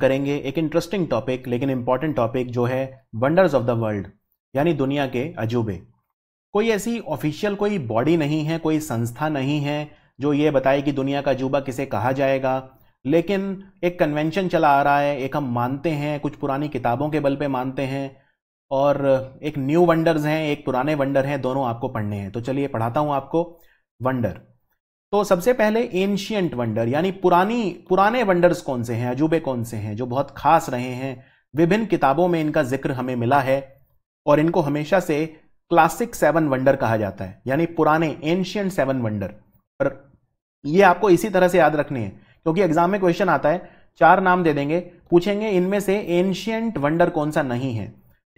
करेंगे एक interesting topic लेकिन इंपॉर्टेंट टॉपिक जो है वंडर्स ऑफ़ द वर्ल्ड यानी दुनिया के अजूबे। कोई ऐसी ऑफिशियल कोई बॉडी नहीं है, कोई संस्था नहीं है जो ये बताए कि दुनिया का अजूबा किसे कहा जाएगा। लेकिन एक कन्वेंशन चला आ रहा है, एक हम मानते हैं, कुछ पुरानी किताबों के बल पे मानते हैं, और एक न्यू वंडर्स हैं, एक पुराने वंडर हैं, दोनों आपको पढ़ने हैं। तो चलिए पढ़ाता हूँ आपको वंडर तो सबसे पहले एंशियंट वंडर यानी पुरानी, पुराने वंडर्स कौन से हैं? अजूबे कौन से हैं? जो बहुत खास रहे हैं। विभिन्न किताबों में इनका ज़िक्र हमें मिला है और इनको हमेशा से क्लासिक सेवन वंडर कहा जाता है, यानी पुराने एंशियंट सेवन वंडर और ये आपको इसी तरह से याद रखने हैं, क्योंकि एग्ज़ाम में क्वेश्चन आता है, चार नाम दे देंगे, पूछेंगे इनमें से एंशियंट वंडर कौन सा नहीं है।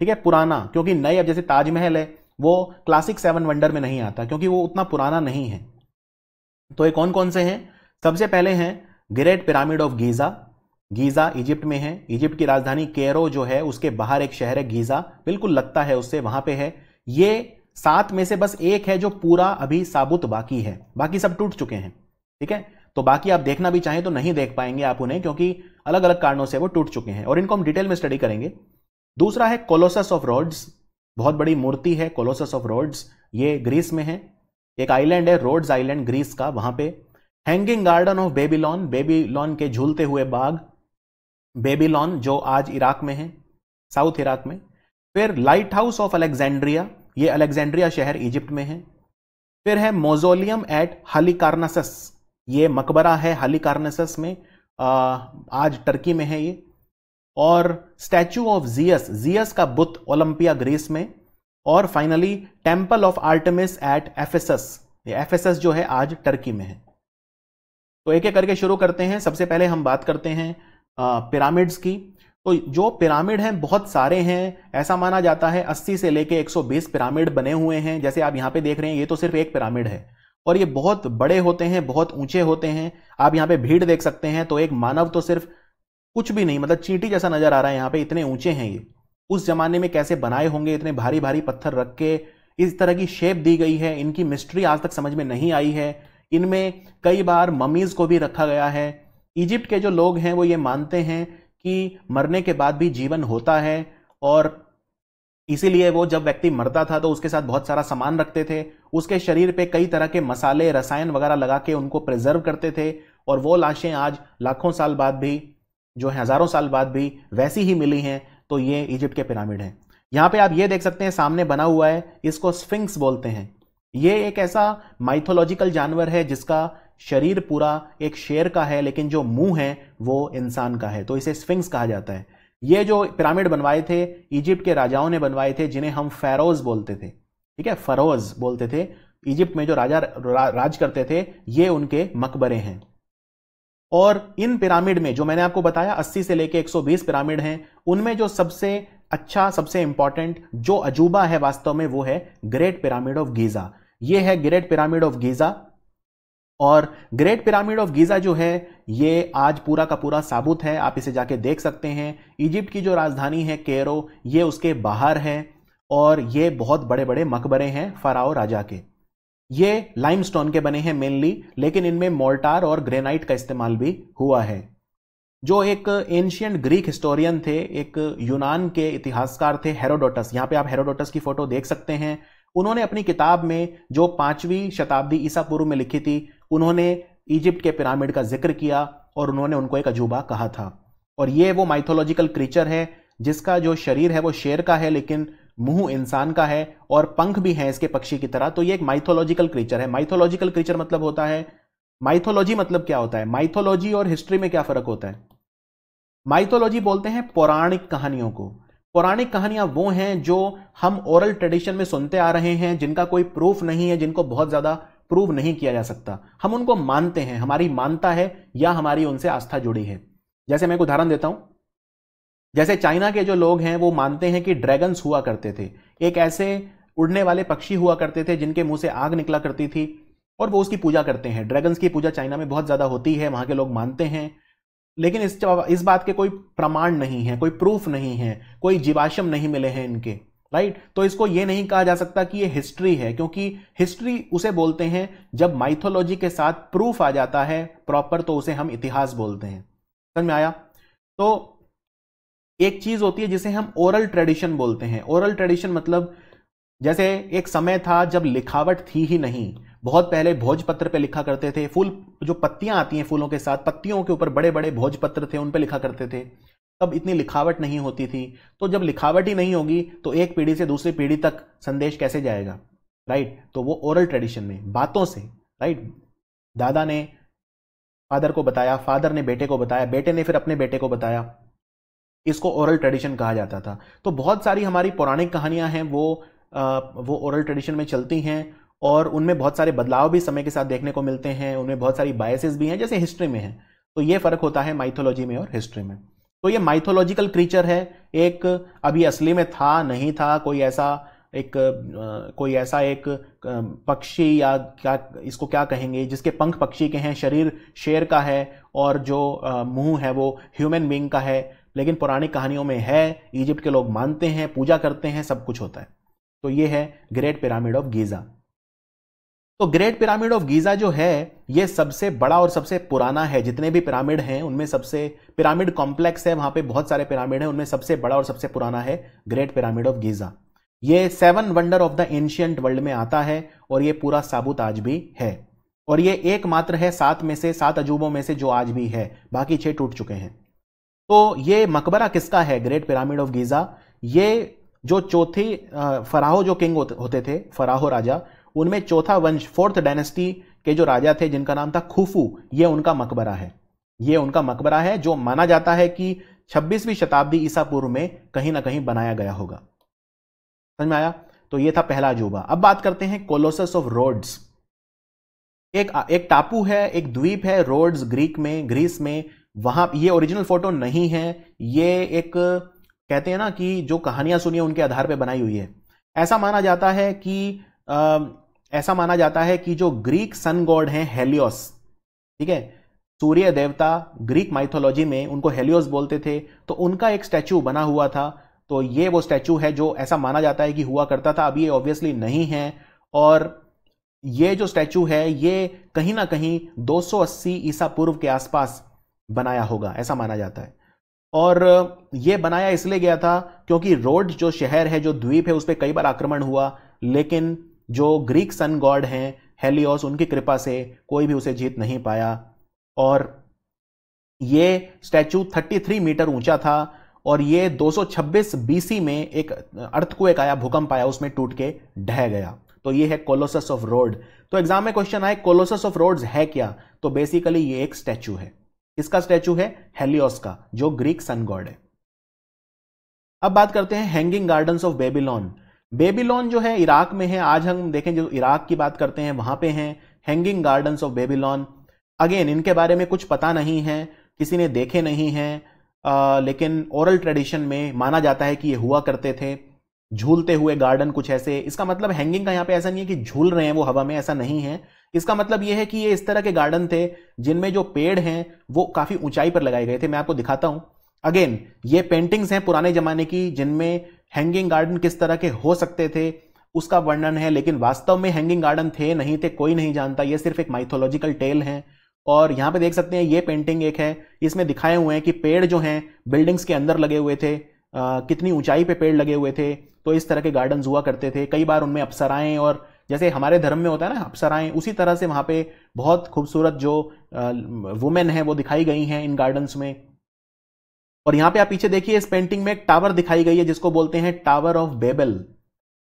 ठीक है? पुराना, क्योंकि नए, अब जैसे ताजमहल है, वो क्लासिक सेवन वंडर में नहीं आता, क्योंकि वो उतना पुराना नहीं है। तो ये कौन कौन से हैं? सबसे पहले हैं great pyramid of Giza Giza Egypt में है। इजिप्ट की राजधानी केरो जो है, उसके बाहर एक शहर है गीजा बिल्कुल लगता है उससे, वहाँ पे है। ये सात में से बस एक है जो पूरा अभी साबुत बाकी है। बाकी सब टूट चुके हैं। ठीक है? तो बाकी आप देखना भी चाहें तो नहीं देख पाएँगे आप उन्हें, क्योंकि अलग अलग कारणों से वो टूट चुके हैं। और इनको हम डिटेल में स्टडी करेंगे। दूसरा है कोलोसस ऑफ़ रोड्स बहुत बड़ी मूर्ति है कोलोसस ऑफ़ रोड्स ये ग्रीस में है। एक आइलैंड है रोड्स आइलैंड ग्रीस का वहाँ पे। Hanging garden of Babylon Babylon के झूलते हुए बाग। बेबीलॉन जो आज इराक में है साउथ इराक में। फिर लाइट हाउस ऑफ़ अलेक्जेंड्रिया ये अलेक्जेंड्रिया शहर इजिप्ट में है। फिर है मोजोलियम एट हालिकारनसस ये मकबरा है हालिकारनसस में। आ, आज टर्की में है ये। और स्टैचू ऑफ़ जियस जियस का बुत ओलंपिया ग्रीस में। और finally temple of Artemis at Ephesus Ephesus जो है आज टर्की में है। तो एक एक करके शुरू करते हैं। सबसे पहले हम बात करते हैं पिरामिड्स की। तो जो पिरामिड हैं, बहुत सारे हैं। ऐसा माना जाता है 80 से लेके 120 पिरामिड बने हुए हैं। जैसे आप यहाँ पे देख रहे हैं, ये तो सिर्फ़ एक पिरामिड है। और ये बहुत बड़े होते हैं, बहुत ऊँचे होते हैं। आप यहाँ पे भीड़ देख सकते हैं तो एक मानव तो सिर्फ़ कुछ भी नहीं मतलब चींटी जैसा नज़र आ रहा है यहाँ पे, इतने ऊँचे हैं ये। उस जमाने में कैसे बनाए होंगे, इतने भारी भारी पत्थर रख के, इस तरह की शेप दी गई है, इनकी मिस्ट्री आज तक समझ में नहीं आई है। इनमें कई बार ममीज को भी रखा गया है। इजिप्ट के जो लोग हैं, वो ये मानते हैं कि मरने के बाद भी जीवन होता है और इसीलिए वो जब व्यक्ति मरता था तो उसके साथ बहुत सारा सामान रखते थे। उसके शरीर पे कई तरह के मसाले, रसायन वगैरह लगा के उनको प्रिजर्व करते थे और वो लाशें आज लाखों साल बाद भी, जो हज़ारों साल बाद भी, वैसी ही मिली हैं। तो ये इजिप्ट के पिरामिड हैं। यहाँ पे आप ये देख सकते हैं सामने बना हुआ है इसको स्फिंक्स बोलते हैं। ये एक ऐसा माइथोलॉजिकल जानवर है जिसका शरीर पूरा एक शेर का है लेकिन जो मुँह है वो इंसान का है। तो इसे स्फिंक्स कहा जाता है। ये जो पिरामिड बनवाए थे इजिप्ट के राजाओं ने बनवाए थे जिन्हें हम फेरोज बोलते थे। ठीक है? फरोज बोलते थे। इजिप्ट में जो राजा रा, राज करते थे ये उनके मकबरे हैं। और इन पिरामिड में, जो मैंने आपको बताया 80 से लेके 120 पिरामिड हैं, उनमें जो सबसे अच्छा सबसे इंपॉर्टेंट जो अजूबा है वास्तव में, वो है ग्रेट पिरामिड ऑफ़ गीजा ये है ग्रेट पिरामिड ऑफ़ गीजा और ग्रेट पिरामिड ऑफ़ गीजा जो है, ये आज पूरा का पूरा साबुत है, आप इसे जाके देख सकते हैं। इजिप्ट की जो राजधानी है केरो ये उसके बाहर है और ये बहुत बड़े बड़े मकबरे हैं फराओ राजा के। ये लाइमस्टोन के बने हैं मेनली लेकिन इनमें मोर्टार और ग्रेनाइट का इस्तेमाल भी हुआ है। जो एक एंशियंट ग्रीक हिस्टोरियन थे, एक यूनान के इतिहासकार थे हेरोडोटस यहाँ पे आप हेरोडोटस की फ़ोटो देख सकते हैं। उन्होंने अपनी किताब में जो पांचवी शताब्दी ईसा पूर्व में लिखी थी, उन्होंने इजिप्ट के पिरामिड का ज़िक्र किया और उन्होंने उनको एक अजूबा कहा था। और ये वो माइथोलॉजिकल क्रीचर है, जिसका जो शरीर है वो शेर का है, लेकिन मुँह इंसान का है और पंख भी है इसके पक्षी की तरह तो ये एक माइथोलॉजिकल क्रीचर है। माइथोलॉजिकल क्रीचर मतलब होता है माइथोलॉजी मतलब क्या होता है? माइथोलॉजी और हिस्ट्री में क्या फ़र्क होता है? माइथोलॉजी बोलते हैं पौराणिक कहानियों को। पौराणिक कहानियाँ वो हैं जो हम ओरल ट्रेडिशन में सुनते आ रहे हैं, जिनका कोई प्रूफ नहीं है, जिनको बहुत ज़्यादा प्रूव नहीं किया जा सकता। हम उनको मानते हैं, हमारी मानता है या हमारी उनसे आस्था जुड़ी है। जैसे मैं एक उदाहरण देता हूँ। जैसे चाइना के जो लोग हैं, वो मानते हैं कि ड्रैगन्स हुआ करते थे। एक ऐसे उड़ने वाले पक्षी हुआ करते थे, जिनके मुँह से आग निकला करती थी, और वो उसकी पूजा करते हैं। ड्रैगन्स की पूजा चाइना में बहुत ज़्यादा होती है, वहाँ के लोग मानते हैं। लेकिन इस इस बात के कोई प्रमाण नहीं है, कोई प्रूफ नहीं है, कोई जीवाश्म नहीं मिले हैं इनके, राइट? तो इसको ये नहीं कहा जा सकता कि ये हिस्ट्री है, क्योंकि हिस्ट्री उसे बोलते हैं, जब माइथोलॉजी के साथ प्रूफ आ जाता है प्रॉपर तो उसे हम इतिहास बोलते हैं। समझ में आया? तो एक चीज़ होती है जिसे हम ओरल ट्रेडिशन बोलते हैं। ओरल ट्रेडिशन मतलब जैसे एक समय था जब लिखावट थी ही नहीं। बहुत पहले भोजपत्र पे लिखा करते थे। फूल, जो पत्तियाँ आती हैं फूलों के साथ, पत्तियों के ऊपर बड़े बड़े भोजपत्र थे, उन पे लिखा करते थे। तब इतनी लिखावट नहीं होती थी। तो जब लिखावट ही नहीं होगी तो एक पीढ़ी से दूसरी पीढ़ी तक संदेश कैसे जाएगा? राइट तो वो ओरल ट्रेडिशन में, बातों से। राइट दादा ने फादर को बताया फादर ने बेटे को बताया, बेटे ने फिर अपने बेटे को बताया। इसको ओरल ट्रेडिशन कहा जाता था। तो बहुत सारी हमारी पौराणिक कहानियाँ हैं वो आ, वो ओरल ट्रेडिशन में चलती हैं और उनमें बहुत सारे बदलाव भी समय के साथ देखने को मिलते हैं उनमें बहुत सारी बायसेस भी हैं जैसे हिस्ट्री में है। तो ये फ़र्क होता है माइथोलॉजी में और हिस्ट्री में। तो ये माइथोलॉजिकल क्रीचर है एक अभी असली में था नहीं था कोई ऐसा एक कोई ऐसा एक पक्षी या क्या इसको क्या कहेंगे जिसके पंख पक्षी के हैं शरीर शेर का है और जो मुँह है वो ह्यूमन बींग का है लेकिन पुरानी कहानियों में है, इजिप्ट के लोग मानते हैं, पूजा करते हैं, सब कुछ होता है। तो ये है ग्रेट पिरामिड ऑफ़ गीजा तो ग्रेट पिरामिड ऑफ़ गीजा जो है, ये सबसे बड़ा और सबसे पुराना है। जितने भी पिरामिड हैं, उनमें सबसे पिरामिड कॉम्प्लेक्स है, वहाँ पे बहुत सारे पिरामिड हैं, उनमें सबसे बड़ा और सबसे पुराना है ग्रेट पिरामिड ऑफ़ गीजा ये seven wonder of the ancient world में आता है और ये पूरा साबुत आज भी है। और ये एकमात्र है, सात में से, सात अजूबों में से जो आज भी है। बाकी छह टूट चुके हैं। तो ये मकबरा किसका है? ग्रेट पिरामिड ऑफ़ गीजा ये जो चौथी फराहो जो किंग होते थे, फराहो राजा, उनमें चौथा वंश फोर्थ डायनेस्टी के जो राजा थे, जिनका नाम था खुफू, ये उनका मकबरा है। ये उनका मकबरा है जो माना जाता है कि 26वीं शताब्दी ईसा पूर्व में कहीं ना कहीं बनाया गया होगा। समझ में आया? तो ये था पहला अजूबा। अब बात करते हैं कोलोसस ऑफ़ रोड्स एक एक टापू है, एक द्वीप है रोड्स ग्रीक में ग्रीस में वहाँ ये ओरिजिनल फ़ोटो नहीं है ये एक कहते हैं ना कि जो कहानियाँ सुनी उनके आधार पर बनाई हुई है। ऐसा माना जाता है कि आ, ऐसा माना जाता है कि जो ग्रीक सन गॉड हैं हेलियोस ठीक है? सूर्य देवता ग्रीक माइथोलॉजी में उनको हेलियोस बोलते थे तो उनका एक स्टैचू बना हुआ था तो ये वो स्टैचू है जो ऐसा माना जाता है कि हुआ करता था अभी ये ऑब्वियसली नहीं है और ये जो स्टैचू है ये कहीं ना कहीं 280 ईसा पूर्व के आसपास बनाया होगा, ऐसा माना जाता है। और ये बनाया इसलिए गया था क्योंकि रोड जो शहर है, जो द्वीप है, उस पर कई बार आक्रमण हुआ, लेकिन जो ग्रीक सन गॉड हैं, हेलियोस, उनकी कृपा से कोई भी उसे जीत नहीं पाया। और ये स्टैचू 33 मीटर ऊँचा था और ये 226 बीसी में एक अर्थक्वेक आया, भूकंप आया, उसमें टूट के ढह गया। तो ये है कोलोसस ऑफ़ रोड तो एग्ज़ाम में क्वेश्चन आए कोलोसस ऑफ़ रोड्स है क्या? तो बेसिकली ये एक स्टैचू है। किसका स्टैचू है? हेलियोस का, जो ग्रीक सन गॉड है। अब बात करते हैं hanging gardens of Babylon Babylon जो है, इराक में है। आज हम देखें, जो इराक की बात करते हैं, वहाँ पे हैं hanging gardens of Babylon again इनके बारे में कुछ पता नहीं है, किसी ने देखे नहीं हैं लेकिन ओरल ट्रेडिशन में माना जाता है कि ये हुआ करते थे। झूलते हुए गार्डन कुछ ऐसे, इसका मतलब हैंगिंग का यहाँ पे ऐसा नहीं है कि झूल रहे हैं वो हवा में, ऐसा नहीं है। इसका मतलब ये है कि ये इस तरह के गार्डन थे जिनमें जो पेड़ हैं वो काफ़ी ऊंचाई पर लगाए गए थे। मैं आपको दिखाता हूँ। अगेन ये पेंटिंग्स हैं पुराने जमाने की जिनमें हैंगिंग गार्डन किस तरह के हो सकते थे, उसका वर्णन है, लेकिन वास्तव में हैंगिंग गार्डन थे, नहीं थे, कोई नहीं जानता। ये सिर्फ़ एक माइथोलॉजिकल टेल है। और यहाँ पे देख सकते हैं, ये पेंटिंग एक है, इसमें दिखाए हुए हैं कि पेड़ जो हैं बिल्डिंग्स के अंदर लगे हुए थे। कितनी ऊंचाई पे पेड़ लगे हुए थे तो इस तरह के गार्डन हुआ करते थे। कई बार उनमें अप्सराएँ और जैसे हमारे धर्म में होता है ना, अप्सराएँ, उसी तरह से वहाँ पे बहुत खूबसूरत जो वुमेन है, वो दिखाई गई हैं इन गार्डन्स में। और यहाँ पे आप पीछे देखिए, इस पेंटिंग में एक टावर दिखाई गई है, जिसको बोलते हैं tower of Babel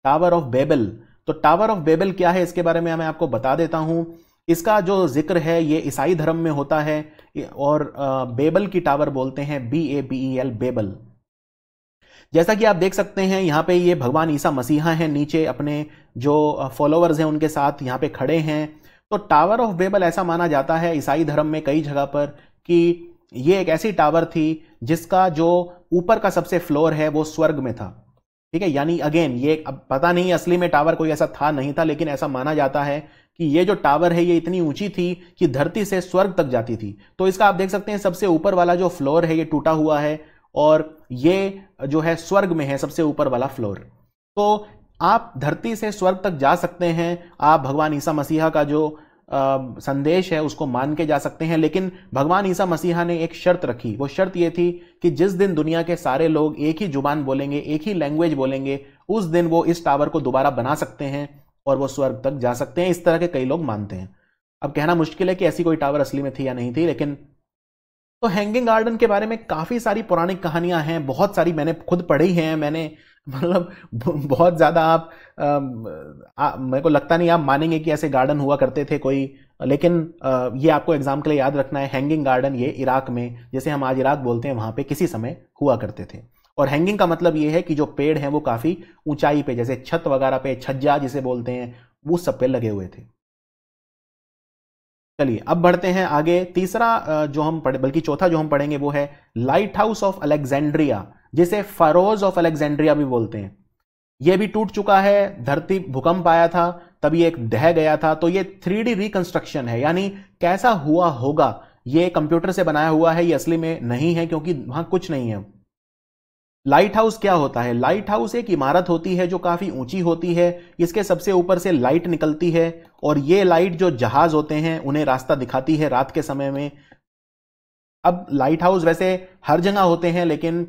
tower of Babel तो टावर ऑफ़ बेबल क्या है, इसके बारे में मैं आपको बता देता हूँ। इसका जो ज़िक्र है, ये ईसाई धर्म में होता है, और बेबल की टावर बोलते हैं B A B E L Babel जैसा कि आप देख सकते हैं, यहाँ पे ये भगवान ईसा मसीहा हैं, नीचे अपने जो फॉलोअर्स हैं, उनके साथ यहाँ पे खड़े हैं। तो टावर ऑफ़ बेबल ऐसा माना जाता है ईसाई धर्म में कई जगह पर कि ये एक ऐसी टावर थी जिसका जो ऊपर का सबसे फ्लोर है वो स्वर्ग में था। ठीक है? यानी अगेन ये अब पता नहीं असली में टावर कोई ऐसा था, नहीं था, लेकिन ऐसा माना जाता है कि ये जो टावर है, ये इतनी ऊँची थी कि धरती से स्वर्ग तक जाती थी। तो इसका आप देख सकते हैं, सबसे ऊपर वाला जो फ्लोर है, ये टूटा हुआ है और ये जो है स्वर्ग में है सबसे ऊपर वाला फ्लोर। तो आप धरती से स्वर्ग तक जा सकते हैं आप भगवान ईसा मसीहा का जो आ, संदेश है उसको मान के जा सकते हैं लेकिन भगवान ईसा मसीहा ने एक शर्त रखी। वो शर्त ये थी कि जिस दिन दुनिया के सारे लोग एक ही ज़ुबान बोलेंगे एक ही लैंग्वेज बोलेंगे उस दिन वो इस टावर को दोबारा बना सकते हैं और वो स्वर्ग तक जा सकते हैं। इस तरह के कई लोग मानते हैं। अब कहना मुश्किल है कि ऐसी कोई टावर असली में थी या नहीं थी लेकिन तो हैंगिंग गार्डन के बारे में काफ़ी सारी पौराणिक कहानियाँ हैं बहुत सारी मैंने खुद पढ़ी हैं मैंने मतलब बहुत ज़्यादा आप मेरे को लगता नहीं आप मानेंगे कि ऐसे गार्डन हुआ करते थे कोई लेकिन आ, ये आपको एग्ज़ाम के लिए याद रखना है हैंगिंग गार्डन ये इराक में जैसे हम आज इराक बोलते हैं वहाँ पे किसी समय हुआ करते थे। और हैंगिंग का मतलब ये है कि जो पेड़ हैं वो काफ़ी ऊंचाई पे जैसे छत वगैरह पे छज्जा जिसे बोलते हैं वो सब पे लगे हुए थे। चलिए, अब बढ़ते हैं आगे। तीसरा जो हम पढ़े, बल्कि चौथा जो हम पढ़ेंगे, वो है लाइट हाउस ऑफ़ अलेक्जेंड्रिया जिसे फरोज ऑफ़ अलेक्जेंड्रिया भी बोलते हैं। यह भी टूट चुका है, धरती भूकंप आया था, तभी एक दह गया था तो ये थ्री डी रिकंस्ट्रक्शन है। यानी कैसा हुआ होगा, ये कंप्यूटर से बनाया हुआ है, ये असली में नहीं है, क्योंकि वहाँ कुछ नहीं है। लाइट हाउस क्या होता है? लाइट हाउस एक इमारत होती है जो काफ़ी ऊँची होती है, इसके सबसे ऊपर से लाइट निकलती है, और ये लाइट जो जहाज़ होते हैं, उन्हें रास्ता दिखाती है रात के समय में। अब लाइट हाउस वैसे हर जगह होते हैं, लेकिन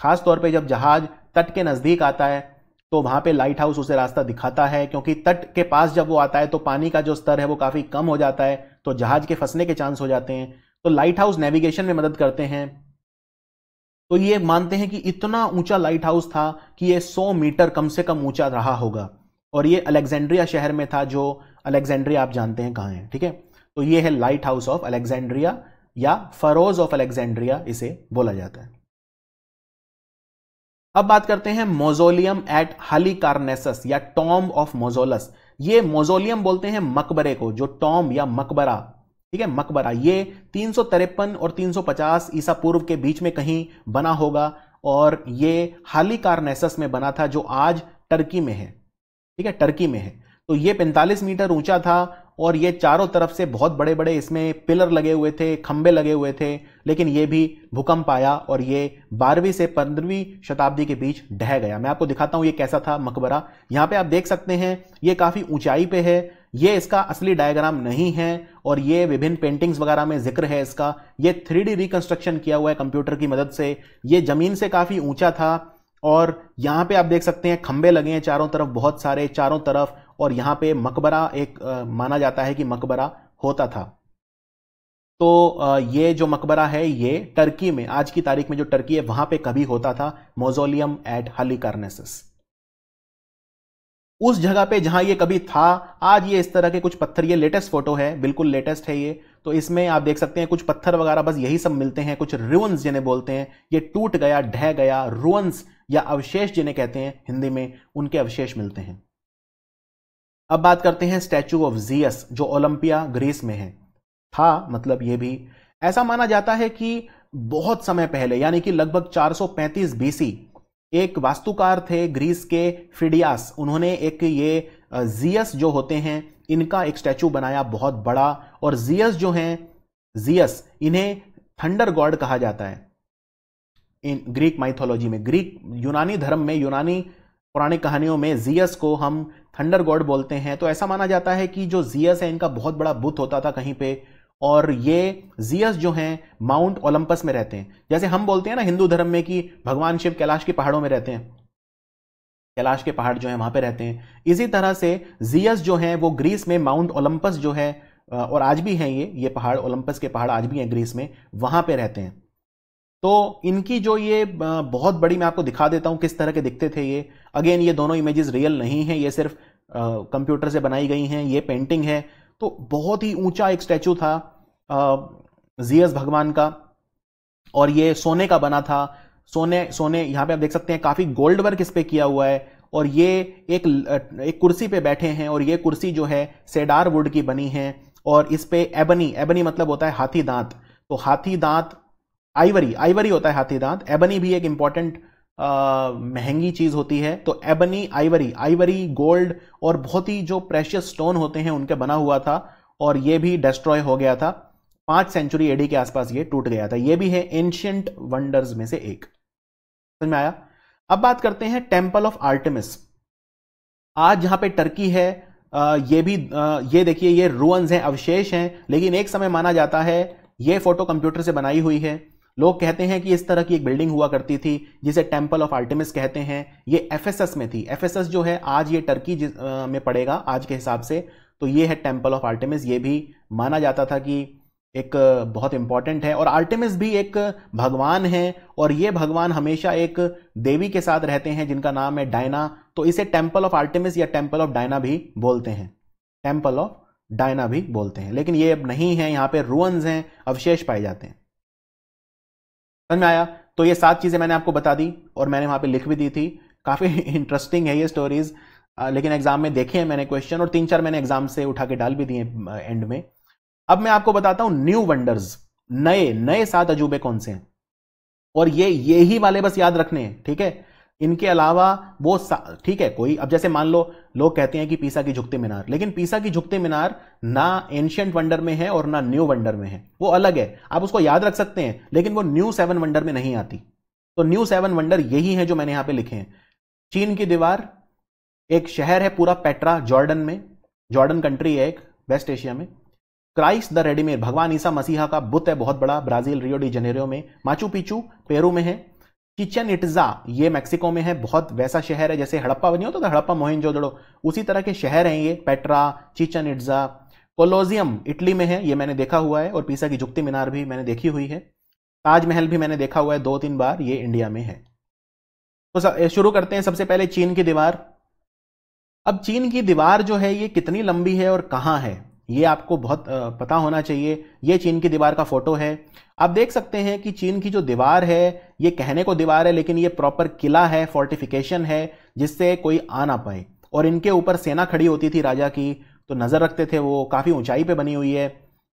खास तौर पे जब जहाज़ तट के नज़दीक आता है तो वहाँ पे लाइट हाउस उसे रास्ता दिखाता है, क्योंकि तट के पास जब वो आता है तो पानी का जो स्तर है वो काफ़ी कम हो जाता है तो जहाज़ के फंसने के चांस हो जाते हैं। तो लाइट हाउस नेविगेशन में मदद करते हैं। तो ये मानते हैं कि इतना ऊँचा लाइट हाउस था कि ये 100 मीटर कम से कम ऊँचा रहा होगा। और ये अलेक्जेंड्रिया शहर में था जो अलेक्जेंड्रिया आप जानते हैं कहाँ है, ठीक है? तो ये है लाइट हाउस ऑफ़ अलेक्जेंड्रिया या फरोज ऑफ़ अलेक्जेंड्रिया इसे बोला जाता है। अब बात करते हैं मोजोलियम एट हाली कार्नेसस या टॉम ऑफ़ मोजोलस ये मोजोलियम बोलते हैं मकबरे को, जो टॉम या मकबरा ठीक है, मकबरा। ये तीन सौ तिरपन और 350 ईसा पूर्व के बीच में कहीं बना होगा और ये हाली कार्नेसस में बना था जो आज टर्की में है, ठीक है, टर्की में है। तो ये 45 मीटर ऊँचा था और ये चारों तरफ़ से बहुत बड़े बड़े इसमें पिलर लगे हुए थे, खंबे लगे हुए थे, लेकिन ये भी भूकंप आया और ये बारहवीं से पंद्रहवीं शताब्दी के बीच ढह गया। मैं आपको दिखाता हूँ ये कैसा था मकबरा। यहाँ पे आप देख सकते हैं, ये काफ़ी ऊंचाई पे है ये इसका असली डायग्राम नहीं है और ये विभिन्न पेंटिंग्स वगैरह में ज़िक्र है इसका। ये थ्री रिकंस्ट्रक्शन किया हुआ है कंप्यूटर की मदद से। ये ज़मीन से काफ़ी ऊँचा था और यहाँ पे आप देख सकते हैं खंबे लगे हैं चारों तरफ़ बहुत सारे चारों तरफ़ और यहाँ पे मकबरा एक आ, माना जाता है कि मकबरा होता था। तो आ, ये जो मकबरा है ये टर्की में आज की तारीख में जो टर्की है वहाँ पे कभी होता था। मोजोलियम एट हालीकार्नेसिस उस जगह पे जहाँ ये कभी था, आज ये इस तरह के कुछ पत्थर, ये लेटेस्ट फ़ोटो है, बिल्कुल लेटेस्ट है ये। तो इसमें आप देख सकते हैं कुछ पत्थर वगैरह, बस यही सब मिलते हैं, कुछ रुअन्स जिन्हें बोलते हैं, ये टूट गया, ढह गया रुअन्स या अवशेष जिन्हें कहते हैं हिंदी में, उनके अवशेष मिलते हैं। अब बात करते हैं स्टैचू ऑफ़ जियस जो ओलंपिया ग्रीस में है। था मतलब ये भी। ऐसा माना जाता है कि बहुत समय पहले, यानी कि लगभग 435 बीसी एक वास्तुकार थे ग्रीस के फिडियास। उन्होंने एक ये जियस जो होते हैं, इनका एक स्टैचू बनाया बहुत बड़ा, और जियस जो हैं, जियस, इन्हें थंडर गॉड कहा जाता है। इन ग्रीक माइथोलॉजी में, ग्रीक यूनानी धर्म में, यूनानी पुरानी कहानियों में जियस को हम थंडर गॉड बोलते हैं। तो ऐसा माना जाता है कि जो जियस है, इनका बहुत बड़ा बुत होता था कहीं पे और ये जियस जो हैं, माउंट ओलंपस में रहते हैं। जैसे हम बोलते हैं ना हिंदू धर्म में कि भगवान शिव कैलाश के पहाड़ों में रहते हैं। कैलाश के पहाड़ जो है, वहाँ पे रहते हैं। इसी तरह से जियस जो है, वो ग्रीस में माउंट ओलंपस जो है और आज भी हैं ये ये पहाड़, ओलंपस के पहाड़ आज भी हैं ग्रीस में, वहाँ पे रहते हैं। तो इनकी जो ये बहुत बड़ी मैं आपको दिखा देता हूँ किस तरह के दिखते थे ये। अगेन ये दोनों इमेजेस रियल नहीं है, ये सिर्फ़ कंप्यूटर से बनाई गई हैं, ये पेंटिंग है। तो बहुत ही ऊँचा एक स्टैचू था जियस भगवान का, और ये सोने का बना था। सोने सोने, यहाँ पे आप देख सकते हैं, काफ़ी गोल्ड वर्क इस पे किया हुआ है, और ये एक एक कुर्सी पे बैठे हैं, और ये कुर्सी जो है, सेडार वुड की बनी है, और इस पे एबनी एबनी मतलब होता है हाथी दांत। तो हाथी दांत, आइवरी आइवरी होता है हाथी दांत। एबनी भी एक महँगी चीज़ होती है तो एबनी आइवरी आइवरी गोल्ड और बहुत ही जो प्रेशियस स्टोन होते हैं, उनके बना हुआ था और ये भी डिस्ट्रॉय हो गया था। पाँच सेंचुरी एडी के आसपास ये टूट गया था। ये भी है एंशियंट वंडर्स में से एक। समझ में आया? अब बात करते हैं टेंपल ऑफ़ आर्टेमिस आज जहाँ पे टर्की है ये भी ये देखिए, ये रुअन्स हैं, अवशेष हैं, लेकिन एक समय माना जाता है, ये फ़ोटो कंप्यूटर से बनाई हुई है। लोग कहते हैं कि इस तरह की एक बिल्डिंग हुआ करती थी, जिसे टेंपल ऑफ़ आर्टिमिस कहते हैं। ये एफएसएस में थी। एफएसएस जो है, आज ये टर्की में पड़ेगा, आज के हिसाब से तो ये है टेंपल ऑफ़ आर्टिमिस। ये भी माना जाता था कि एक बहुत इंपॉर्टेंट है, और आर्टिमिस भी एक भगवान है, और ये भगवान हमेशा एक देवी के साथ रहते हैं, जिनका नाम है डायना। तो इसे टेंपल ऑफ़ आर्टिमिस या टेंपल ऑफ़ डायना भी बोलते हैं। टेंपल ऑफ़ डायना भी बोलते हैं। लेकिन ये अब नहीं है, यहाँ पे रुअन्स हैं, अवशेष पाए जाते हैं। समझ में आया? तो ये सात चीज़ें मैंने आपको बता दी और मैंने वहाँ पे लिख भी दी थी। काफ़ी इंटरेस्टिंग है ये स्टोरीज लेकिन एग्ज़ाम में देखे हैं मैंने क्वेश्चन और तीन चार मैंने एग्ज़ाम से उठा के डाल भी दिए एंड में। अब मैं आपको बताता हूँ न्यू वंडर्स नए नए सात अजूबे कौन से हैं? और ये ये ही वाले बस याद रखने हैं, ठीक है? इनके अलावा वो ठीक है, कोई, अब जैसे मान लो, लोग कहते हैं कि पीसा की झुकते मीनार, लेकिन पीसा की झुकते मीनार ना एंशियंट वंडर में है और ना न्यू वंडर में है। वो अलग है। आप उसको याद रख सकते हैं, लेकिन वो न्यू सेवन वंडर में नहीं आती। तो न्यू सेवन वंडर यही है जो मैंने यहाँ पे लिखे हैं। चीन की दीवार, एक शहर है पूरा पेट्रा, जॉर्डन में। जॉर्डन कंट्री है एक, वेस्ट एशिया में। क्राइस्ट द रेडीमेड, भगवान ईसा मसीहा का बुत है बहुत बड़ा, ब्राज़ील, रियो डी जेनेरो में। माचू पिचू, पेरू में है। किचन इटजा ये मैक्सिको में है, बहुत वैसा शहर है, जैसे हड़प्पा बनी होता था हड़प्पा मोहिनजोदड़ो। उसी तरह के शहर हैं ये Petra Chichen Itza Colosseum Italy में है, ये मैंने देखा हुआ है, और पीसा की जुक्ति मीनार भी मैंने देखी हुई है। ताजमहल भी मैंने देखा हुआ है दो तीन बार, ये इंडिया में है। तो शुरू करते हैं, सबसे पहले चीन की दीवार। अब चीन की दीवार जो है, ये कितनी लंबी है और कहाँ है? ये आपको बहुत पता होना चाहिए। ये चीन की दीवार का फ़ोटो है। आप देख सकते हैं कि चीन की जो दीवार है ये कहने को दीवार है लेकिन ये प्रॉपर किला है फोर्टिफिकेशन है जिससे कोई आ ना पाए। और इनके ऊपर सेना खड़ी होती थी राजा की तो नज़र रखते थे वो काफ़ी ऊंचाई पे बनी हुई है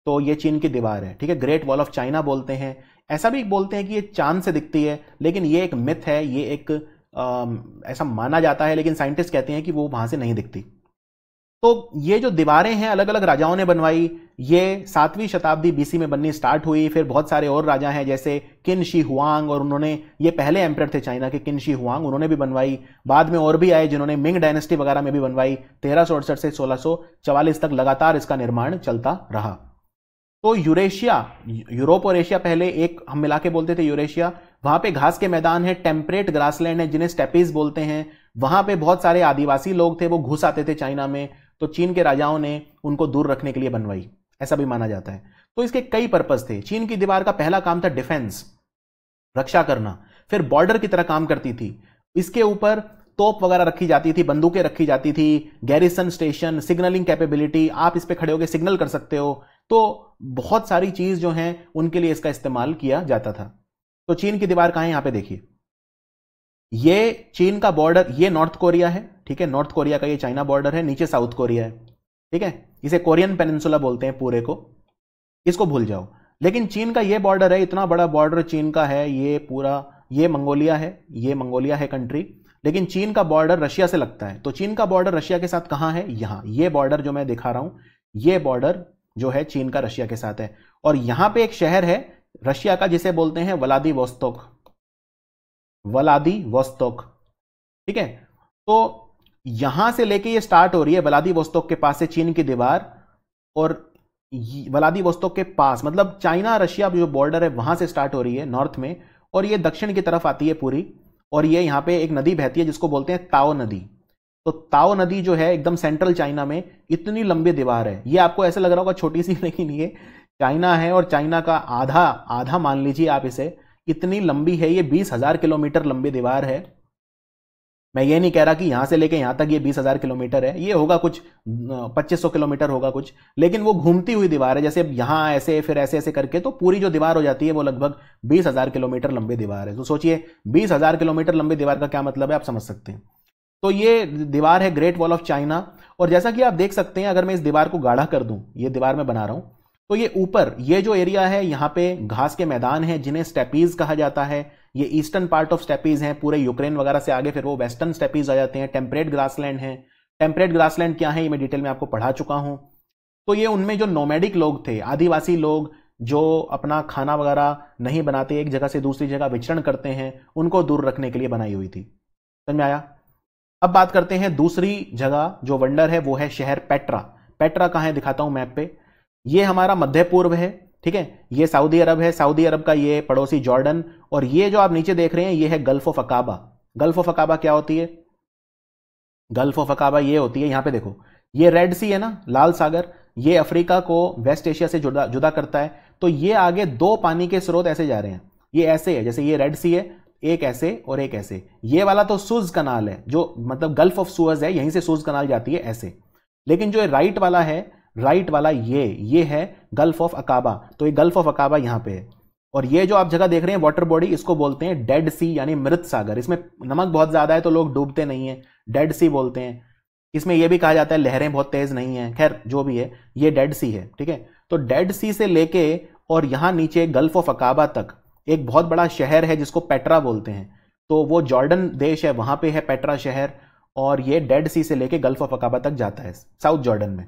तो ये चीन की दीवार है ठीक है? ग्रेट वॉल ऑफ़ चाइना बोलते हैं। ऐसा भी बोलते हैं कि ये चाँद से दिखती है लेकिन ये एक मिथ है ये एक आ, ऐसा माना जाता है लेकिन साइंटिस्ट कहते हैं कि वो वहाँ से नहीं दिखती। तो ये जो दीवारें हैं अलग अलग राजाओं ने बनवाई, ये सातवीं शताब्दी बीसी में बननी स्टार्ट हुई, फिर बहुत सारे और राजा हैं, जैसे किन शी हुआंग, और उन्होंने, ये पहले एम्पर थे चाइना के, किन शी हुआंग, उन्होंने भी बनवाई। बाद में और भी आए जिन्होंने मिंग डायनेस्टी वगैरह में भी बनवाई, तेरह से सोलह तक लगातार इसका निर्माण चलता रहा। तो यूरेशिया, यूरोप और एशिया पहले एक, हम मिला के बोलते थे यूरेशिया, वहाँ पे घास के मैदान है, टेम्परेट ग्रासलैंड है, जिन्हें स्टेपीज बोलते हैं। वहाँ पे बहुत सारे आदिवासी लोग थे, वो घुस आते थे चाइना में तो चीन के राजाओं ने उनको दूर रखने के लिए बनवाई। ऐसा भी माना जाता है। तो इसके कई पर्पज थे। चीन की दीवार का पहला काम था डिफेंस रक्षा करना। फिर बॉर्डर की तरह काम करती थी। इसके ऊपर तोप वगैरह रखी जाती थी, बंदूकें रखी जाती थी गैरिसन स्टेशन सिग्नलिंग कैपेबिलिटी आप इस पर खड़े होकर सिग्नल कर सकते हो। तो बहुत सारी चीज़ जो है, उनके लिए इसका इस्तेमाल किया जाता था। तो चीन की दीवार कहाँ है? यहाँ पे देखिए। ये चीन का बॉर्डर ये नॉर्थ कोरिया है। ठीक है? नॉर्थ कोरिया का ये चाइना बॉर्डर है, नीचे साउथ कोरिया है। ठीक है? इसे कोरियन पेनिनसुला बोलते हैं पूरे को। इसको भूल जाओ। लेकिन चीन का ये बॉर्डर है, इतना बड़ा बॉर्डर चीन का है, ये पूरा, ये मंगोलिया है, ये मंगोलिया है कंट्री लेकिन चीन का बॉर्डर रशिया से लगता है। तो चीन का बॉर्डर रशिया के साथ कहाँ है? यहाँ। ये बॉर्डर जो मैं दिखा रहा हूँ, ये बॉर्डर जो है चीन का रशिया के साथ है। और यहाँ पे एक शहर है, रशिया का जिसे बोलते हैं वलादी वोस्तोक वलादी वोस्तोक ठीक है? तो यहाँ से लेके ये स्टार्ट हो रही है बलादी वोस्तोक के पास से चीन की दीवार और वलादी वोस्तोक के पास मतलब चाइना, रशिया जो बॉर्डर है, वहाँ से स्टार्ट हो रही है नॉर्थ में, और ये दक्षिण की तरफ़ आती है पूरी, और ये यहाँ पे एक नदी बहती है जिसको बोलते हैं ताओ नदी। तो ताओ नदी जो है एकदम सेंट्रल चाइना में इतनी लंबी दीवार है। ये आपको ऐसा लग रहा होगा छोटी सी लेकिन ये चाइना है और चाइना का आधा आधा मान लीजिए आप इसे, इतनी लंबी है, ये बीस हज़ार किलोमीटर लंबी दीवार है। मैं ये नहीं कह रहा कि यहाँ से लेके यहाँ तक ये बीस हज़ार किलोमीटर है, ये होगा कुछ पच्चीस सौ किलोमीटर होगा कुछ, लेकिन वो घूमती हुई दीवार है, जैसे यहाँ ऐसे, फिर ऐसे ऐसे करके तो पूरी जो दीवार हो जाती है वो लगभग बीस हज़ार किलोमीटर लंबी दीवार है। तो सोचिए, बीस हज़ार किलोमीटर लंबी दीवार का क्या मतलब है, आप समझ सकते हैं। तो ये दीवार है ग्रेट वॉल ऑफ़ चाइना और जैसा कि आप देख सकते हैं, अगर मैं इस दीवार को गाढ़ा कर दूँ, ये दीवार में बना रहा हूँ तो ये ऊपर, ये जो एरिया है, यहाँ पे घास के मैदान है, जिन्हें स्टेपीज कहा जाता है ये ईस्टर्न पार्ट ऑफ़ स्टेपीज हैं, पूरे यूक्रेन वगैरह से आगे फिर वो वेस्टर्न स्टेपीज आ जाते हैं। टेम्परेट ग्रासलैंड है। टेम्परेट ग्रासलैंड क्या है, ये मैं डिटेल में आपको पढ़ा चुका हूँ। तो ये उनमें जो नोमेडिक लोग थे, आदिवासी लोग जो अपना खाना वगैरह नहीं बनाते, एक जगह से दूसरी जगह विचरण करते हैं, उनको दूर रखने के लिए बनाई हुई थी। समझ में आया? अब बात करते हैं दूसरी जगह जो वंडर है, वो है शहर पेट्रा। पेट्रा कहाँ है, दिखाता हूँ मैप पे। ये हमारा मध्य पूर्व है। ठीक है? ये सऊदी अरब है, सऊदी अरब का ये पड़ोसी जॉर्डन, और ये जो आप नीचे देख रहे हैं, ये है gulf of Aqaba. Gulf of Aqaba क्या होती है? गल्फ ऑफ़ अकाबा ये होती है, यहाँ पे देखो, ये रेड सी है ना, लाल सागर, ये अफ्रीका को वेस्ट एशिया से जुदा जुदा करता है तो ये आगे दो पानी के स्रोत ऐसे जा रहे हैं। ये ऐसे है, जैसे ये रेड सी है, एक ऐसे और एक ऐसे। ये वाला तो सुज कनाल है, जो मतलब गल्फ ऑफ़ सुअज है, यहीं से सुज कनाल जाती है, ऐसे। लेकिन जो राइट वाला है राइट वाला ये ये है गल्फ ऑफ़ अकाबा तो ये गल्फ ऑफ़ अकाबा यहाँ पे है। और ये जो आप जगह देख रहे हैं वाटर बॉडी इसको बोलते हैं डेड सी यानी मृत सागर। इसमें नमक बहुत ज़्यादा है तो लोग डूबते नहीं है। डेड सी बोलते हैं। इसमें यह भी कहा जाता है लहरें बहुत तेज नहीं है। खैर, जो भी है, ये डेड सी है, ठीक है? तो डेड सी से लेके और यहाँ नीचे गल्फ ऑफ़ अकाबा तक, एक बहुत बड़ा शहर है जिसको पेट्रा बोलते हैं। तो वो जॉर्डन देश है, वहाँ पे है पेट्रा शहर और ये डेड सी से लेके गल्फ ऑफ़ अकाबा तक जाता है साउथ जॉर्डन में।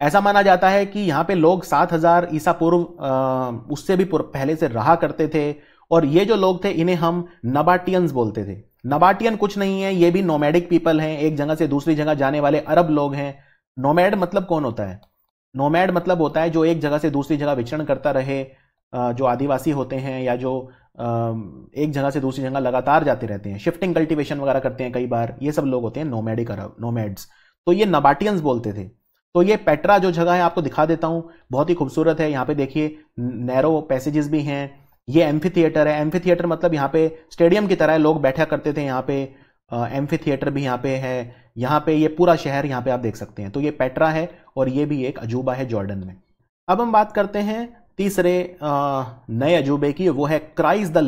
ऐसा माना जाता है कि यहाँ पे लोग सात हज़ार ईसा पूर्व उससे भी पहले से रहा करते थे, और ये जो लोग थे, इन्हें हम नबाटियंस बोलते थे। नबाटियन कुछ नहीं है, ये भी नोमैडिक पीपल हैं, एक जगह से दूसरी जगह जाने वाले अरब लोग हैं। नोमैड मतलब कौन होता है? नोमैड मतलब होता है जो एक जगह से दूसरी जगह विचरण करता रहे जो आदिवासी होते हैं, या जो एक जगह से दूसरी जगह लगातार जाते रहते हैं। शिफ्टिंग, कल्टीवेशन वगैरह करते हैं कई बार। ये सब लोग होते हैं नोमैडिक अरब, नोमैड्स। तो ये नबाटियंस बोलते थे। तो ये पेट्रा जो जगह है, आपको दिखा देता हूँ। बहुत ही खूबसूरत है। यहाँ पे देखिए नैरो पैसेजेस भी हैं। ये एम्फी थिएटर है। एम्फी थिएटर मतलब यहाँ पे स्टेडियम की तरह लोग बैठा करते थे यहाँ पे। एम्फी थिएटर भी यहाँ पे है। यहाँ पे ये पूरा शहर यहाँ पे आप देख सकते हैं। तो ये पेट्रा है और ये भी एक अजूबा है जॉर्डन में। अब हम बात करते हैं तीसरे नए अजूबे की। वो है क्राइस द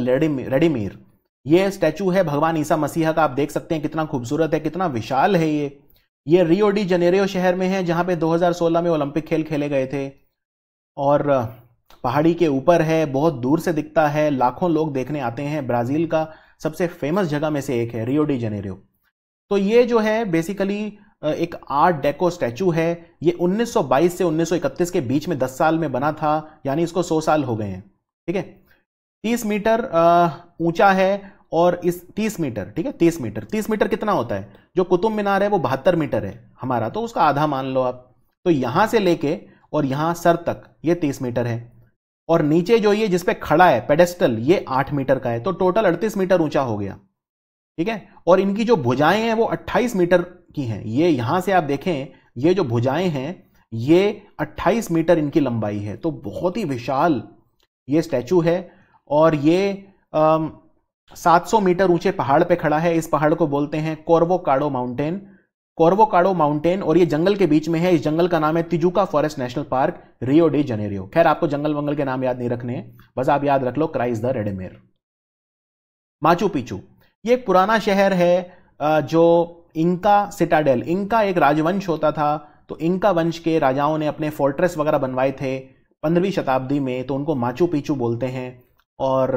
रेडीमीर। ये स्टैचू है भगवान ईसा मसीहा का। आप देख सकते हैं कितना खूबसूरत है, कितना विशाल है ये। ये रियो डी जनेरियो शहर में है, जहाँ पे 2016 में ओलंपिक खेल खेले गए थे। और पहाड़ी के ऊपर है, बहुत दूर से दिखता है, लाखों लोग देखने आते हैं ब्राज़ील का, सबसे फ़ेमस जगह में से एक है, रियो डी जनेरियो। तो ये जो है बेसिकली एक आर्ट डेको स्टैचू है। ये 1922 से 1931 के बीच में 10 साल में बना था, यानी इसको 100 साल हो गए हैं। ठीक है? 30 मीटर ऊँचा है, और इस 30 मीटर, ठीक है? 30 मीटर। 30 मीटर कितना होता है? जो कुतुब मीनार है वो बहत्तर मीटर है हमारा तो उसका आधा मान लो आप। तो यहाँ से लेके और यहाँ सर तक ये 30 मीटर है। और नीचे जो ये जिसपे खड़ा है पेडेस्टल ये 8 मीटर का है तो टोटल 38 मीटर ऊँचा हो गया। ठीक है? और इनकी जो भुजाएँ हैं वो 28 मीटर की हैं। ये यहाँ से आप देखें ये जो भुजाएँ हैं ये 28 मीटर इनकी लंबाई है। तो बहुत ही विशाल ये स्टैचू है। और ये आ, 700 मीटर ऊँचे पहाड़ पे खड़ा है। इस पहाड़ को बोलते हैं कोरवो काडो माउंटेन। कोरवो काडो माउंटेन और ये जंगल के बीच में है। इस जंगल का नाम है Tijuca forest national park, Rio de Janeiro. खैर, आपको जंगल वंगल के नाम याद नहीं रखने बस आप याद रख लो Christ the Redeemer Machu Picchu, ये एक पुराना शहर है जो इंका सिटाडेल, इंका एक राजवंश होता था। तो इंका वंश के राजाओं ने अपने फोर्ट्रेस वगैरह बनवाए थे पंद्रहवीं शताब्दी में तो उनको माचू पिचू बोलते हैं। और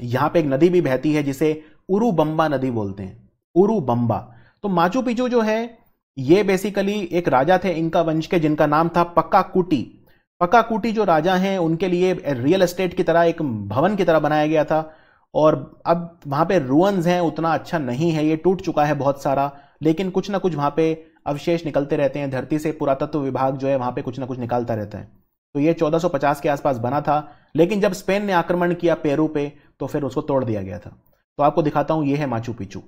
यहाँ पे एक नदी भी बहती है जिसे उरु बम्बा नदी बोलते हैं। उरु बम्बा तो माचू पिचू जो है, ये बेसिकली एक राजा थे इनका वंश के, जिनका नाम था पक्का कुटी पक्का कुटी जो राजा हैं, उनके लिए रियल एस्टेट की तरह, एक भवन की तरह बनाया गया था। और अब वहाँ पे रुअन्स हैं, उतना अच्छा नहीं है, ये टूट चुका है बहुत सारा। लेकिन कुछ ना कुछ वहाँ पे अवशेष निकलते रहते हैं, धरती से पुरातत्व विभाग जो है, वहाँ पे कुछ ना कुछ निकालता रहता है। तो ये 1450 के आसपास बना था। लेकिन जब स्पेन ने आक्रमण किया पेरू पे तो फिर उसको तोड़ दिया गया था। तो आपको दिखाता हूँ, ये है माचू पिचू।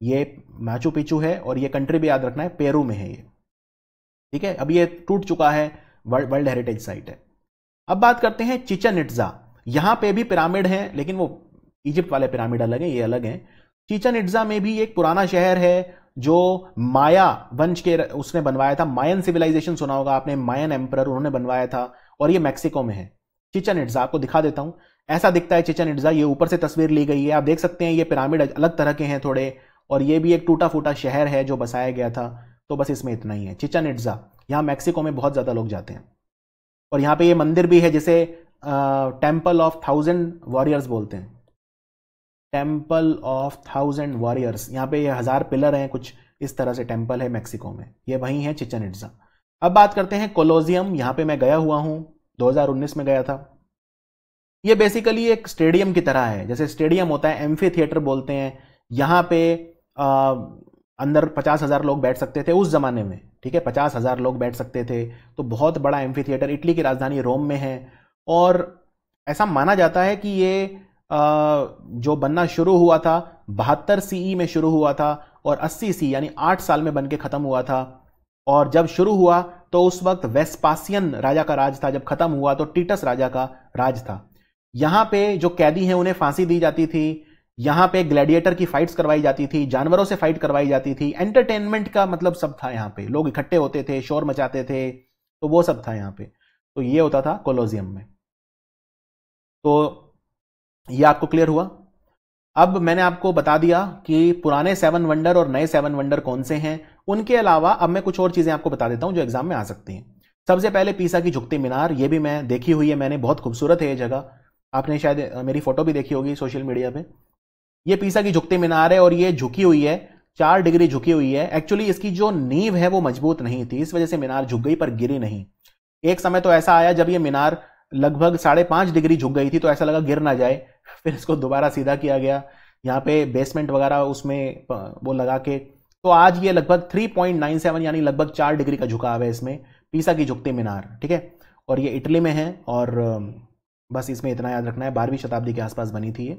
ये माचू पिचू है और ये कंट्री भी याद रखना है, पेरू में है ये। ठीक है? अब ये टूट चुका है वर्ल्ड हेरिटेज साइट है। अब बात करते हैं चिचन इट्जा यहाँ पे भी पिरामिड है, लेकिन वो इजिप्ट वाले पिरामिड अलग हैं, ये अलग हैं। चीचन इट्जा में भी एक पुराना शहर है, जो माया वंश के उसने बनवाया था। मायन सिविलाइजेशन सुना होगा आपने, मायन एम्पर उन्होंने बनवाया था, और ये मैक्सिको में है। चिचन इट्जा आपको दिखा देता हूँ। ऐसा दिखता है चिचन इट्जा ये ऊपर से तस्वीर ली गई है। आप देख सकते हैं, ये पिरामिड अलग तरह के हैं थोड़े, और ये भी एक टूटा फूटा शहर है जो बसाया गया था। तो बस इसमें इतना ही है। चिचन इट्जा यहाँ मैक्सिको में बहुत ज़्यादा लोग जाते हैं। और यहाँ पे ये मंदिर भी है जिसे टेंपल ऑफ़ थाउज़ेंड वॉरियर्स बोलते हैं। टेंपल ऑफ़ थाउज़ेंड वॉरियर्स यहाँ पे ये हज़ार पिलर हैं, कुछ इस तरह से टेंपल है मेक्सिको में। ये वही है चिचन इट्जा अब बात करते हैं कोलोजियम यहाँ पे मैं गया हुआ हूँ। 2019 में गया था। ये बेसिकली एक स्टेडियम की तरह है। जैसे स्टेडियम होता है एम्फी थिएटर बोलते हैं। यहाँ पे आ, अंदर पचास हज़ार लोग बैठ सकते थे उस जमाने में ठीक है? पचास हज़ार लोग बैठ सकते थे। तो बहुत बड़ा एम्फी थिएटर इटली की राजधानी रोम में है। और ऐसा माना जाता है कि ये आ, जो बनना शुरू हुआ था बहत्तर सीई में शुरू हुआ था और अस्सी सी यानी आठ साल में बन के खत्म हुआ था। और जब शुरू हुआ तो उस वक्त वेस्पासियन राजा का राज था। जब खत्म हुआ तो टीटस राजा का राज था। यहाँ पे जो कैदी हैं, उन्हें फांसी दी जाती थी। यहाँ पे ग्लैडिएटर की फाइट्स करवाई जाती थी, जानवरों से फाइट करवाई जाती थी। एंटरटेनमेंट का मतलब सब था यहाँ पे। लोग इकट्ठे होते थे, शोर मचाते थे तो वो सब था यहाँ पे। तो ये होता था कोलोजियम में। तो ये आपको क्लियर हुआ? अब मैंने आपको बता दिया कि पुराने सेवन वंडर और नए सेवन वंडर कौन से हैं। उनके अलावा अब मैं कुछ और चीज़ें आपको बता देता हूँ जो एग्ज़ाम में आ सकती हैं। सबसे पहले पीसा की झुकती मीनार, ये भी मैं देखी हुई है, मैंने बहुत खूबसूरत है ये जगह। आपने शायद मेरी फ़ोटो भी देखी होगी सोशल मीडिया पे। ये पीसा की झुकती मीनार है और ये झुकी हुई है, चार डिग्री झुकी हुई है। एक्चुअली इसकी जो नींव है वो मज़बूत नहीं थी, इस वजह से मीनार झुक गई पर गिरी नहीं। एक समय तो ऐसा आया जब ये मीनार लगभग साढ़े पाँच डिग्री झुक गई थी तो ऐसा लगा गिर ना जाए, फिर इसको दोबारा सीधा किया गया। यहाँ पे बेसमेंट वगैरह उसमें वो लगा के तो आज ये लगभग 3.97 यानी लगभग चार डिग्री का झुकाव है इसमें, पीसा की झुकती मीनार, ठीक है? और ये इटली में है और बस इसमें इतना याद रखना है, बारहवीं शताब्दी के आसपास बनी थी ये।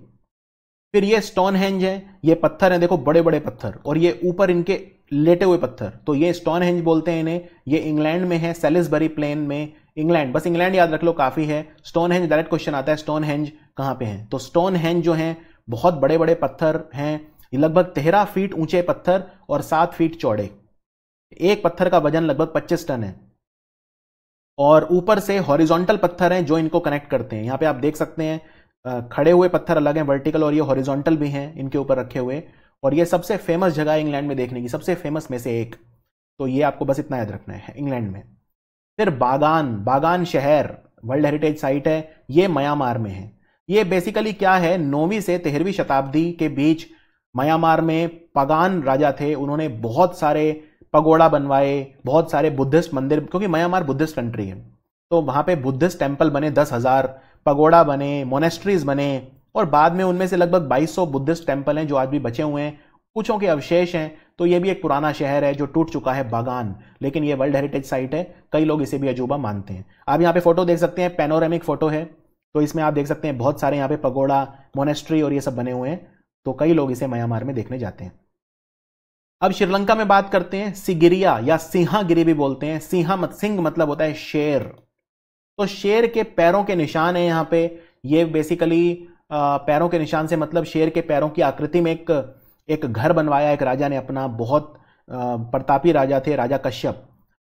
फिर ये स्टोन हैंज है, ये पत्थर है, देखो बड़े बड़े पत्थर, और ये ऊपर इनके लेटे हुए पत्थर। तो ये स्टोन हैंज बोलते हैं इन्हें, ये इंग्लैंड में है सेलिसबरी प्लेन में, इंग्लैंड, बस इंग्लैंड याद रख लो, काफ़ी है। स्टोन हैंज डायरेक्ट क्वेश्चन आता है स्टोन हैंज कहाँ पे है? तो स्टोन हैंज जो है, बहुत बड़े बड़े पत्थर हैं लगभग तेरह फीट ऊँचे पत्थर और सात फीट चौड़े। एक पत्थर का वज़न लगभग पच्चीस टन है। और ऊपर से हॉरिजॉन्टल पत्थर हैं जो इनको कनेक्ट करते हैं। यहाँ पे आप देख सकते हैं खड़े हुए पत्थर अलग हैं, वर्टिकल और ये हॉरिजॉन्टल भी हैं, इनके ऊपर रखे हुए। और ये सबसे फ़ेमस जगह है इंग्लैंड में देखने की, सबसे फ़ेमस में से एक। तो ये आपको बस इतना याद रखना है, इंग्लैंड में। फिर बागान बागान शहर, वर्ल्ड हेरिटेज साइट है, ये म्यांमार में है। ये बेसिकली क्या है, नौवीं से तेरहवीं शताब्दी के बीच म्यांमार में पगान राजा थे, उन्होंने बहुत सारे पगोड़ा बनवाए, बहुत सारे बुद्धिस्ट मंदिर, क्योंकि म्यांमार बुद्धिस्ट कंट्री है। तो वहाँ पे बुद्धिस्ट टेंपल बने, दस हज़ार पगोड़ा बने मोनेस्ट्रीज बने, और बाद में उनमें से लगभग 2200 बुद्धिस्ट टेंपल हैं जो आज भी बचे हुए हैं। कुछों के अवशेष हैं तो ये भी एक पुराना शहर है जो टूट चुका है बागान, लेकिन ये वर्ल्ड हेरिटेज साइट है, कई लोग इसे भी अजूबा मानते हैं। आप यहाँ पे फ़ोटो देख सकते हैं पेनोरेमिक फ़ोटो है तो इसमें आप देख सकते हैं, बहुत सारे यहाँ पे पगोड़ा मोनेस्ट्री और ये सब बने हुए हैं। तो कई लोग इसे म्यांमार में देखने जाते हैं। अब श्रीलंका में बात करते हैं, सिगिरिया या सिंहागिरी भी बोलते हैं। सिंहा मत, सिंह मतलब होता है शेर। तो शेर के पैरों के निशान है यहाँ पे। ये बेसिकली पैरों के निशान से मतलब शेर के पैरों की आकृति में एक एक घर बनवाया। एक राजा ने अपना बहुत प्रतापी राजा थे, राजा कश्यप।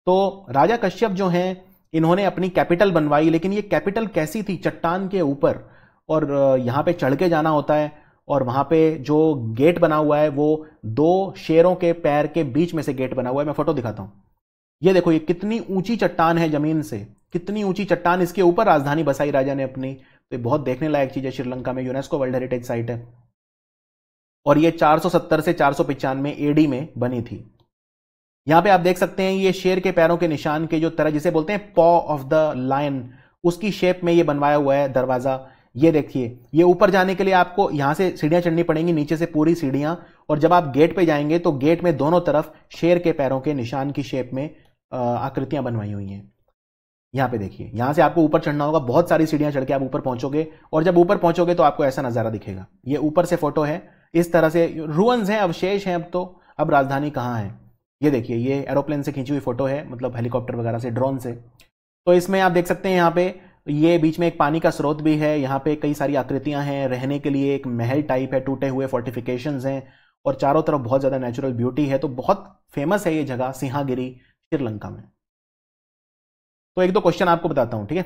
तो राजा कश्यप जो हैं, इन्होंने अपनी कैपिटल बनवाई, लेकिन ये कैपिटल कैसी थी? चट्टान के ऊपर। और यहाँ पे चढ़ के जाना होता है। और वहाँ पे जो गेट बना हुआ है, वो दो शेरों के पैर के बीच में से गेट बना हुआ है। मैं फ़ोटो दिखाता हूँ। ये देखो, ये कितनी ऊँची चट्टान है ज़मीन से। कितनी ऊँची चट्टान। इसके ऊपर राजधानी बसाई राजा ने अपनी तो ये बहुत देखने लायक चीज़ है, श्रीलंका में यूनेस्को वर्ल्ड हेरिटेज साइट है। और ये 470 से चार सौ एडी में बनी थी। यहाँ पे आप देख सकते हैं, ये शेर के पैरों के निशान के जो तरह, जिसे बोलते हैं पॉ ऑफ़ द लायन उसकी शेप में ये बनवाया हुआ है दरवाज़ा। ये देखिए, ये ऊपर जाने के लिए आपको यहाँ से सीढ़ियाँ चढ़नी पड़ेंगी, नीचे से पूरी सीढ़ियाँ। और जब आप गेट पे जाएँगे तो गेट में दोनों तरफ़ शेर के पैरों के निशान की शेप में आकृतियाँ बनवाई हुई हैं। यहाँ पे देखिए, यहाँ से आपको ऊपर चढ़ना होगा, बहुत सारी सीढ़ियाँ चढ़ के आप ऊपर पहुंचोगे। और जब ऊपर पहुंचोगे तो आपको ऐसा नज़ारा दिखेगा। ये ऊपर से फ़ोटो है, इस तरह से, रुअन्स हैं, अवशेष हैं अब तो। अब राजधानी कहाँ है? ये देखिए, ये एरोप्लेन से खींची हुई फ़ोटो है मतलब हेलीकॉप्टर वगैरह से, ड्रोन से। तो इसमें आप देख सकते हैं यहाँ पे ये बीच में एक पानी का स्रोत भी है, यहाँ पे कई सारी आकृतियाँ हैं, रहने के लिए एक महल टाइप है, टूटे हुए फोर्टिफिकेशन हैं, और चारों तरफ़ बहुत ज़्यादा नेचुरल ब्यूटी है तो बहुत फ़ेमस है ये जगह, सिंहागिरी, श्रीलंका में। तो एक दो क्वेश्चन आपको बताता हूँ, ठीक है?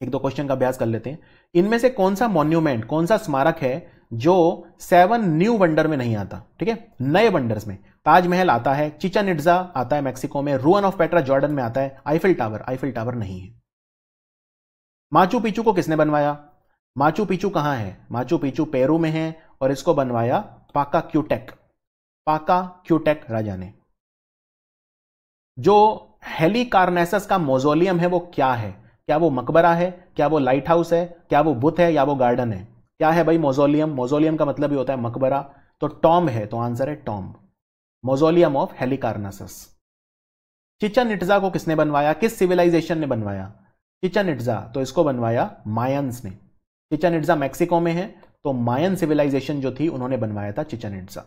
एक दो क्वेश्चन का अभ्यास कर लेते हैं। इनमें से कौन सा मॉन्यूमेंट कौन सा स्मारक है जो सेवन न्यू वंडर में नहीं आता, ठीक है? नए वंडर्स में। ताजमहल आता है चिचन इट्जा आता है मैक्सिको में, रूअन ऑफ़ पेट्रा जॉर्डन में आता है, आईफिल टावर आईफिल टावर नहीं है। माचू पिचू को किसने बनवाया? माचू पिचू कहाँ है? माचू पिचू पेरू में है और इसको बनवाया पाका क्यूटेक। पाका क्यूटेक राजा ने। जो हेलीकार्नेसस का मोजोलियम है वो क्या है? क्या वो मकबरा है? क्या वो लाइट हाउस है? क्या वो बुत है या वो गार्डन है? क्या है भाई मोजोलियम? मोजोलियम का मतलब ही होता है मकबरा। तो टॉम्ब है तो आंसर है tomb mausoleum of Halicarnassus. Chichen Itza को किसने बनवाया? किस सिविलाइजेशन ने बनवाया? चिचन इट्जा तो इसको बनवाया मायंस ने। चिचन इट्जा मैक्सिको में है तो मायन सिविलाइजेशन जो थी, उन्होंने बनवाया था चिचन इट्जा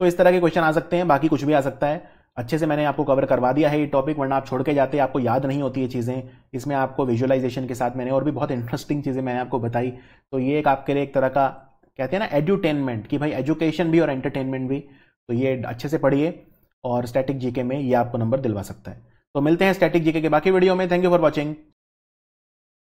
तो इस तरह के क्वेश्चन आ सकते हैं, बाकी कुछ भी आ सकता है। अच्छे से मैंने आपको कवर करवा दिया है ये टॉपिक वरना आप छोड़ के जाते हैं आपको याद नहीं होती ये चीज़ें। इसमें आपको विजुअलाइजेशन के साथ मैंने और भी बहुत इंटरेस्टिंग चीज़ें मैंने आपको बताई। तो ये एक आपके लिए एक तरह का, कहते हैं ना एजुटेनमेंट कि भाई एजुकेशन भी और एंटरटेनमेंट भी। तो ये अच्छे से पढ़िए और स्टैटिक जीके में ये आपको नंबर दिलवा सकता है। तो मिलते हैं स्टैटिक जीके के बाकी वीडियो में. Thank you for watching